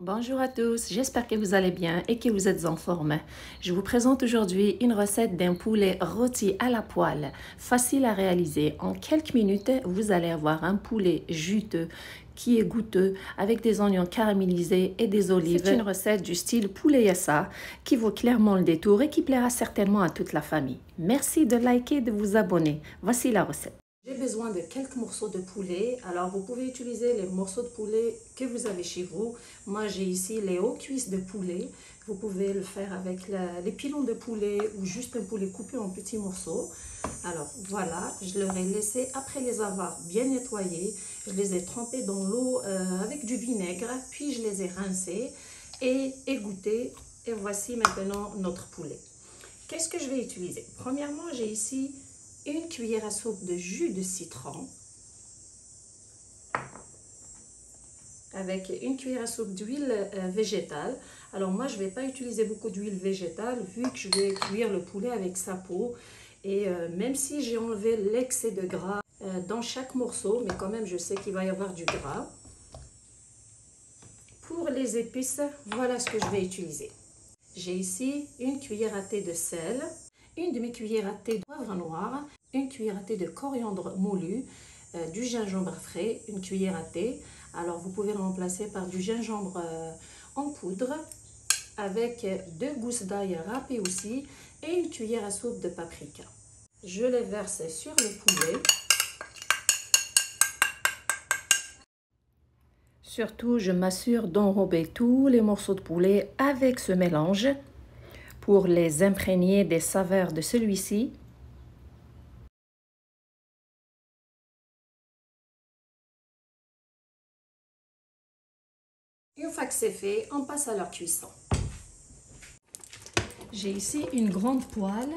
Bonjour à tous, j'espère que vous allez bien et que vous êtes en forme. Je vous présente aujourd'hui une recette d'un poulet rôti à la poêle, facile à réaliser. En quelques minutes, vous allez avoir un poulet juteux qui est goûteux avec des oignons caramélisés et des olives. C'est une recette du style poulet yassa qui vaut clairement le détour et qui plaira certainement à toute la famille. Merci de liker et de vous abonner. Voici la recette. Besoin de quelques morceaux de poulet. Alors, vous pouvez utiliser les morceaux de poulet que vous avez chez vous. Moi, j'ai ici les hauts cuisses de poulet. Vous pouvez le faire avec les pilons de poulet ou juste un poulet coupé en petits morceaux. Alors, voilà, je leur ai laissé, après les avoir bien nettoyés, je les ai trempés dans l'eau euh, avec du vinaigre, puis je les ai rincés et égouttés. Et voici maintenant notre poulet. Qu'est-ce que je vais utiliser? Premièrement, j'ai ici une cuillère à soupe de jus de citron avec une cuillère à soupe d'huile euh, végétale. Alors moi, je ne vais pas utiliser beaucoup d'huile végétale vu que je vais cuire le poulet avec sa peau. Et euh, même si j'ai enlevé l'excès de gras euh, dans chaque morceau, mais quand même, je sais qu'il va y avoir du gras. Pour les épices, voilà ce que je vais utiliser. J'ai ici une cuillère à thé de sel, une demi-cuillère à thé de poivre noir, cuillère à thé de coriandre moulu, euh, du gingembre frais, une cuillère à thé. Alors vous pouvez le remplacer par du gingembre euh, en poudre avec deux gousses d'ail râpées aussi et une cuillère à soupe de paprika. Je les verse sur le poulet. Surtout, je m'assure d'enrober tous les morceaux de poulet avec ce mélange pour les imprégner des saveurs de celui-ci. Une fois que c'est fait, on passe à leur cuisson. J'ai ici une grande poêle.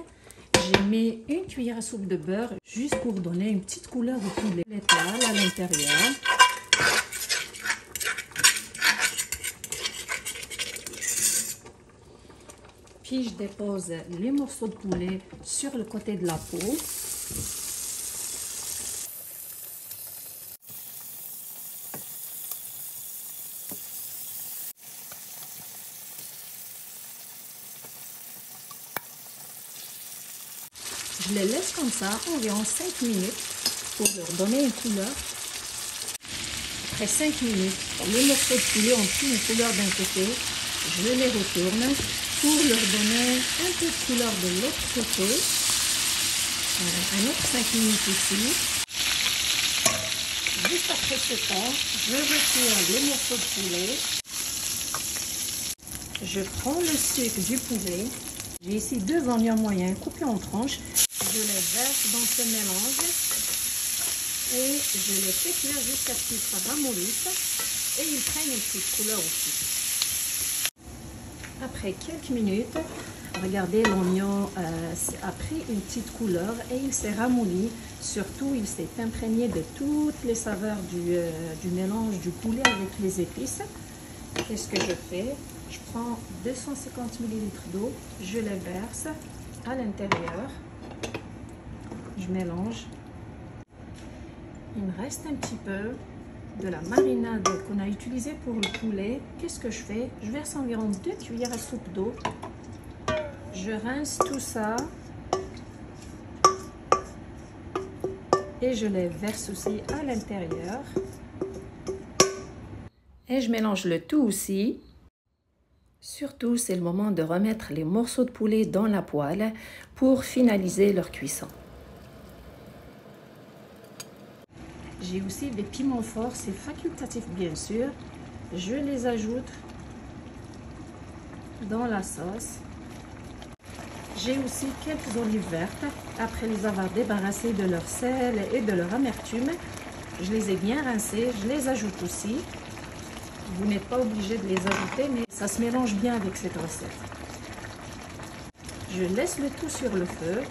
J'ai mis une cuillère à soupe de beurre juste pour donner une petite couleur au poulet. L'étoile à l'intérieur. Puis je dépose les morceaux de poulet sur le côté de la peau. Je les laisse comme ça environ 5 minutes pour leur donner une couleur. Après 5 minutes, les morceaux de poulet ont pris une couleur d'un côté. Je les retourne pour leur donner un peu de couleur de l'autre côté. un autre 5 minutes ici. Juste après ce temps, je retire les morceaux de poulet. Je prends le sucre du poulet. J'ai ici deux oignons moyens coupés en tranches. Je les verse dans ce mélange et je les fais cuire jusqu'à ce qu'ils soient ramollissent et ils prennent une petite couleur aussi. Après quelques minutes, regardez, l'oignon euh, a pris une petite couleur et il s'est ramolli. Surtout, il s'est imprégné de toutes les saveurs du, euh, du mélange du poulet avec les épices. Qu'est-ce que je fais? Je prends 250 ml d'eau, je les verse à l'intérieur. Je mélange. Il me reste un petit peu de la marinade qu'on a utilisée pour le poulet, qu'est-ce que je fais? Je verse environ 2 cuillères à soupe d'eau. Je rince tout ça. Et je les verse aussi à l'intérieur. Et je mélange le tout aussi. Surtout, c'est le moment de remettre les morceaux de poulet dans la poêle pour finaliser leur cuisson. J'ai aussi des piments forts, c'est facultatif bien sûr. Je les ajoute dans la sauce. J'ai aussi quelques olives vertes. Après les avoir débarrassées de leur sel et de leur amertume, je les ai bien rincées. Je les ajoute aussi. Vous n'êtes pas obligé de les ajouter, mais ça se mélange bien avec cette recette. Je laisse le tout sur le feu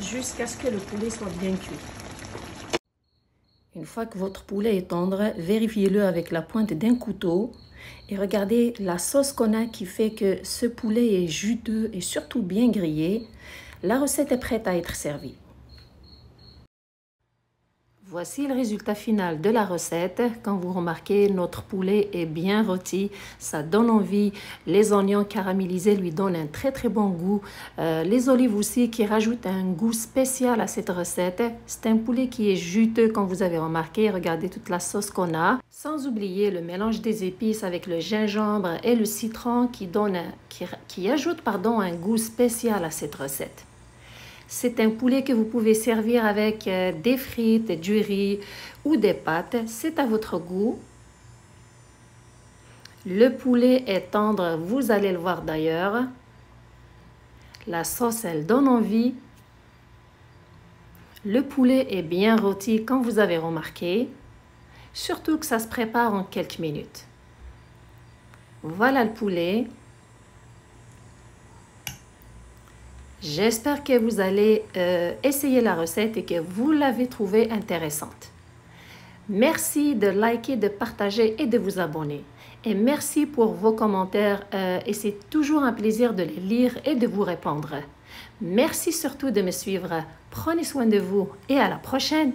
jusqu'à ce que le poulet soit bien cuit. Une fois que votre poulet est tendre, vérifiez-le avec la pointe d'un couteau et regardez la sauce qu'on a qui fait que ce poulet est juteux et surtout bien grillé. La recette est prête à être servie. Voici le résultat final de la recette. Quand vous remarquez, notre poulet est bien rôti. Ça donne envie. Les oignons caramélisés lui donnent un très très bon goût. Euh, les olives aussi qui rajoutent un goût spécial à cette recette. C'est un poulet qui est juteux comme vous avez remarqué. Regardez toute la sauce qu'on a. Sans oublier le mélange des épices avec le gingembre et le citron qui, donne, qui, ajoute pardon, un goût spécial à cette recette. C'est un poulet que vous pouvez servir avec euh, des frites, du riz ou des pâtes. C'est à votre goût. Le poulet est tendre, vous allez le voir d'ailleurs. La sauce, elle donne envie. Le poulet est bien rôti, comme vous avez remarqué. Surtout que ça se prépare en quelques minutes. Voilà le poulet. J'espère que vous allez euh, essayer la recette et que vous l'avez trouvée intéressante. Merci de liker, de partager et de vous abonner. Et merci pour vos commentaires euh, et c'est toujours un plaisir de les lire et de vous répondre. Merci surtout de me suivre. Prenez soin de vous et à la prochaine.